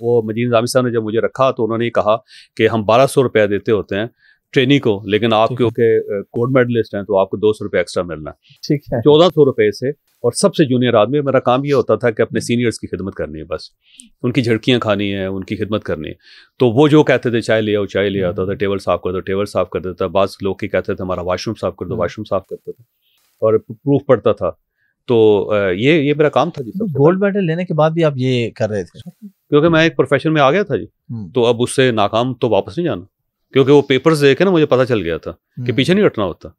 वो मजीद निजामी साहब ने जब मुझे रखा तो उन्होंने कहा कि हम बारह सौ रुपया देते होते हैं ट्रेनिंग को लेकिन आप क्योंकि गोल्ड मेडलिस्ट हैं तो आपको दो सौ रुपये एक्स्ट्रा मिलना ठीक है। चौदह सौ रुपये से और सबसे जूनियर आदमी मेरा काम ये होता था कि अपने सीनियर्स की खिदमत करनी है बस। उनकी झड़कियाँ खानी है उनकी खिदमत करनी है। तो वो जो कहते थे चाय ले आओ चाय ले आता था टेबल साफ़ कर दो टेबल साफ़ कर देता बाज़ लोग की कहते थे हमारा वाशरूम साफ़ कर दो वाशरूम साफ़ करता था। और प्रूफ पड़ता था। तो ये ये मेरा काम था जी गोल्ड मेडल लेने के बाद भी आप ये कर रहे थे? क्योंकि मैं एक प्रोफेशन में आ गया था जी तो अब उससे नाकाम तो वापस नहीं जाना। क्योंकि वो पेपर्स देखे ना मुझे पता चल गया था कि पीछे नहीं हटना होता।